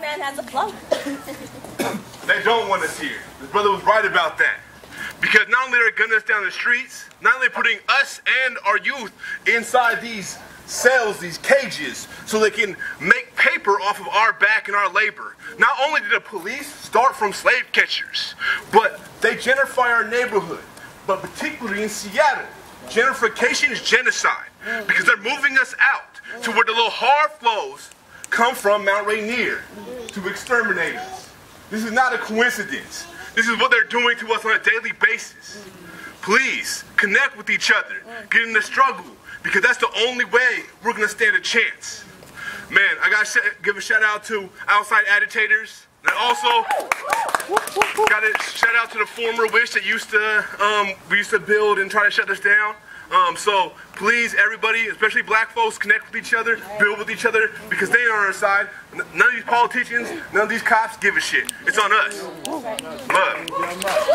man has a flow. They don't want us here. This brother was right about that. Because not only are they gunning us down the streets, not only putting us and our youth inside these cells, these cages, so they can make paper off of our back and our labor. Not only did the police start from slave catchers, but they gentrify our neighborhood. But particularly in Seattle, gentrification is genocide because they're moving us out to where the little hard flows come from Mount Rainier to exterminate us. This is not a coincidence. This is what they're doing to us on a daily basis. Please connect with each other, get in the struggle, because that's the only way we're gonna stand a chance. Man, I gotta sh- give a shout out to outside agitators. And also, gotta shout out to the former wish that used to um, we used to build and try to shut us down. Um, so please, everybody, especially black folks, connect with each other, build with each other, because they are on our side. None of these politicians, none of these cops give a shit. It's on us. Love.